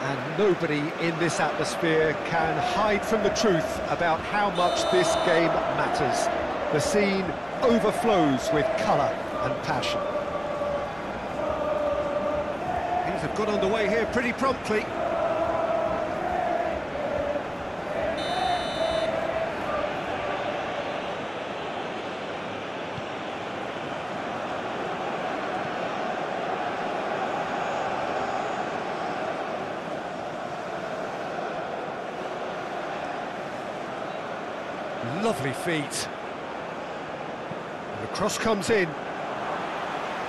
And nobody in this atmosphere can hide from the truth about how much this game matters. The scene overflows with colour and passion. Things have got underway here pretty promptly. Lovely feet. And the cross comes in.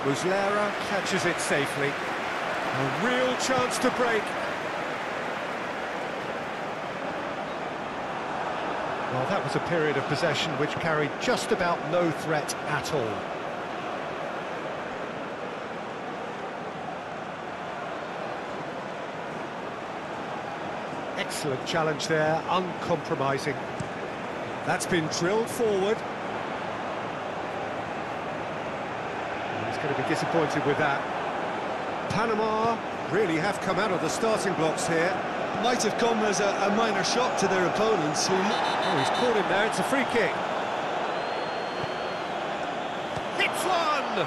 Muslera catches it safely. A real chance to break. Well, that was a period of possession which carried just about no threat at all. Excellent challenge there, uncompromising. That's been drilled forward. He's going to be disappointed with that. Panama really have come out of the starting blocks here. Might have come as a, a minor shock to their opponents who... Oh, he's caught him there, it's a free kick. Hits one!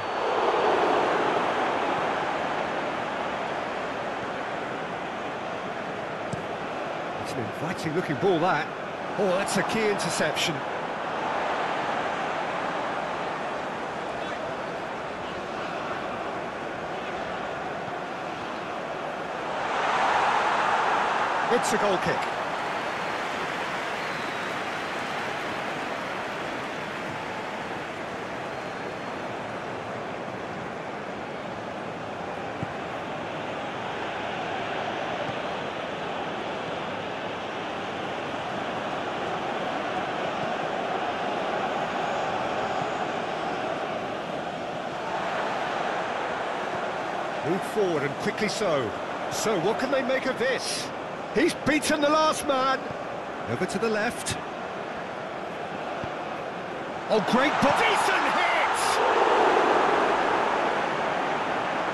It's an inviting looking ball that. Oh, that's a key interception. It's a goal kick. Move forward and quickly so. So what can they make of this? He's beaten the last man. Over to the left. Oh, great ball. Decent hit!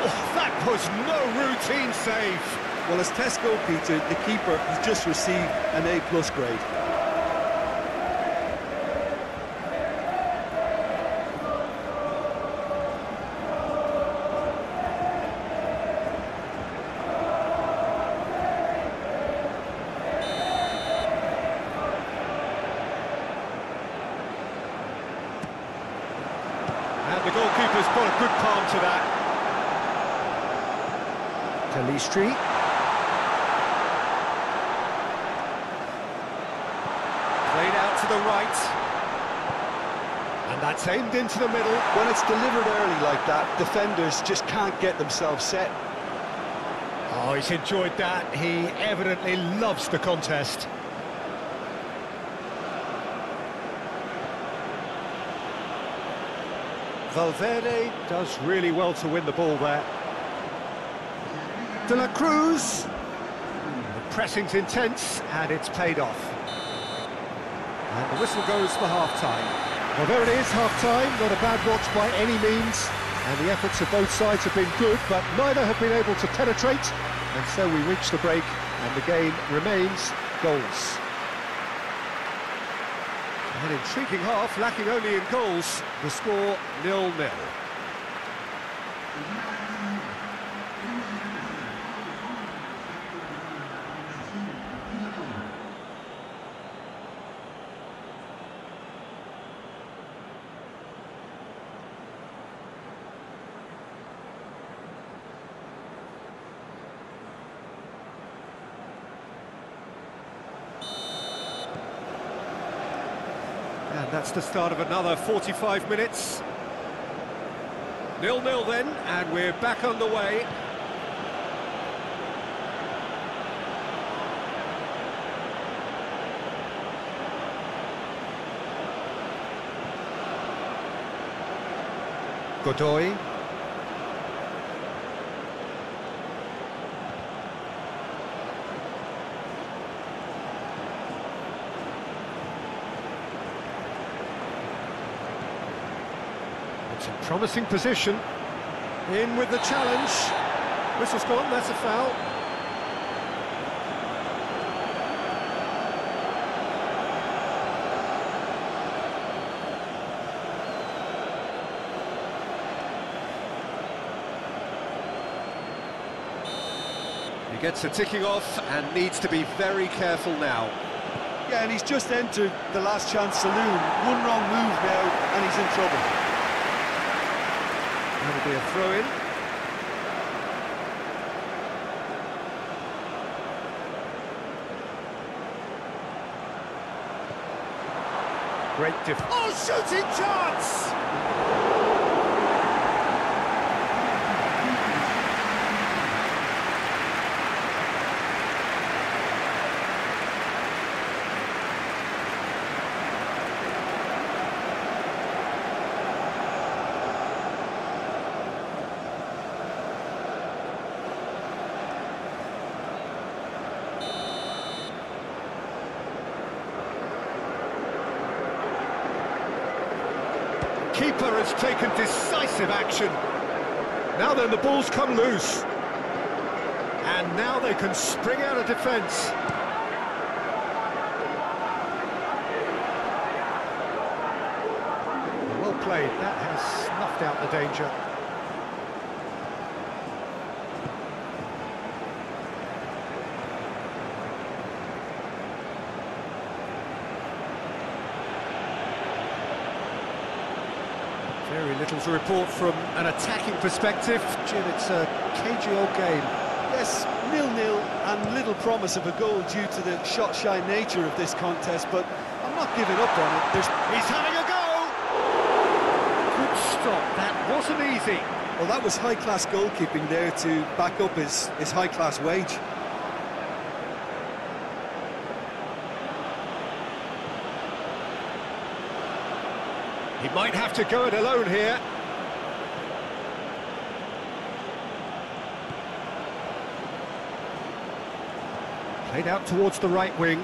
Oh, that was no routine save. Well, as Tesco, Peter, the keeper has just received an A-plus grade. And the goalkeeper's got a good palm to that. Pelistri. Played out to the right. And that's aimed into the middle. When it's delivered early like that, defenders just can't get themselves set. Oh, he's enjoyed that. He evidently loves the contest. Valverde does really well to win the ball there. De La Cruz. The pressing's intense, and it's paid off. And the whistle goes for half-time. Well, there it is, half-time. Not a bad watch by any means. And the efforts of both sides have been good, but neither have been able to penetrate. And so we reach the break, and the game remains goals. An intriguing half, lacking only in goals. The score nil-nil. That's the start of another 45 minutes. Nil-nil then, and we're back underway. Godoy. It's a promising position. In with the challenge. Whistle's gone, that's a foul. He gets a ticking off and needs to be very careful now. Yeah, and he's just entered the last chance saloon. One wrong move now, and he's in trouble. Be a throw-in. Great diff... Oh, shooting chance! Keeper has taken decisive action. Now then, the ball's come loose. And now they can spring out of defence. Well played, that has snuffed out the danger. Very little to report from an attacking perspective. Jim, it's a cagey old game. Yes, nil-nil and little promise of a goal due to the shot-shy nature of this contest, but I'm not giving up on it. There's... He's having a go! Good stop, that wasn't easy. Well, that was high-class goalkeeping there to back up his, his high-class wage. He might have to go it alone here. Played out towards the right wing.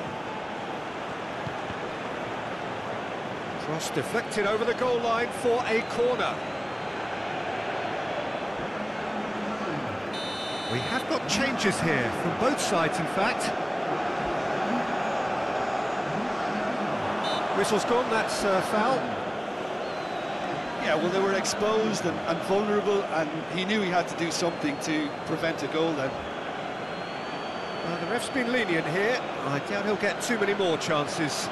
Cross deflected over the goal line for a corner. We have got changes here from both sides, in fact. Whistle's gone, that's uh, foul. Yeah, well, they were exposed and, and vulnerable, and he knew he had to do something to prevent a goal then. Uh, the ref's been lenient here. I doubt he'll get too many more chances.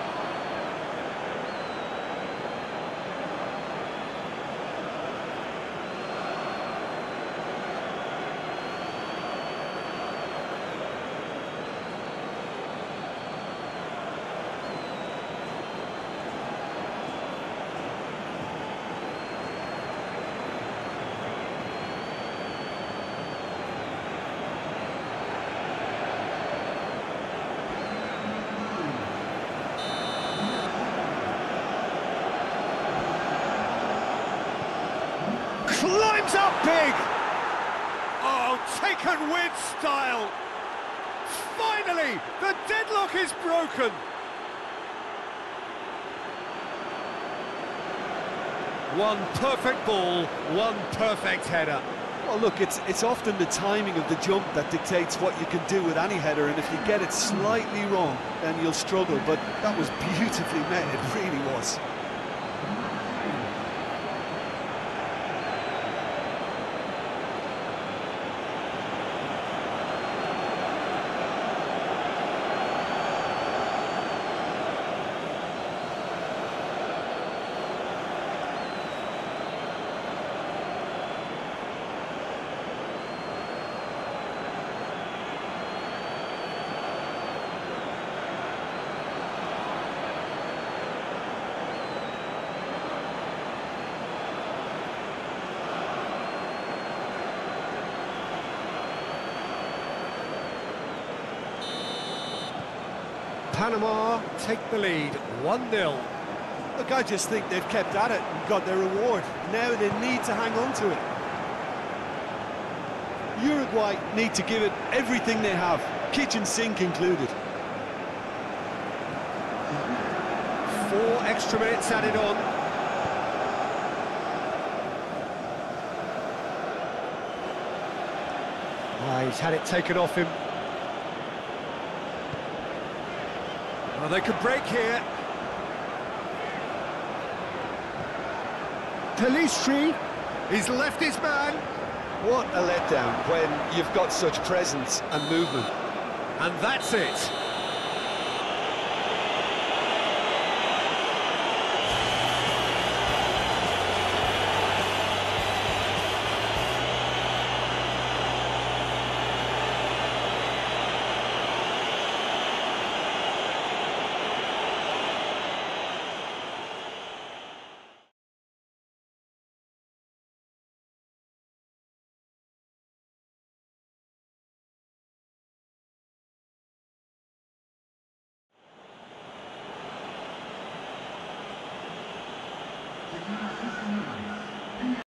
Climbs up big. Oh, taken with style. Finally, the deadlock is broken. One perfect ball, one perfect header. Well, look, it's it's often the timing of the jump that dictates what you can do with any header, and if you get it slightly wrong, then you'll struggle. But that was beautifully met, it really was. Panama take the lead, 1-0. Look, I just think they've kept at it and got their reward. Now they need to hang on to it. Uruguay need to give it everything they have, kitchen sink included. Four extra minutes added on. Ah, he's had it taken off him. Well, they could break here. Pelistri, he's left his man. What a letdown when you've got such presence and movement. And that's it.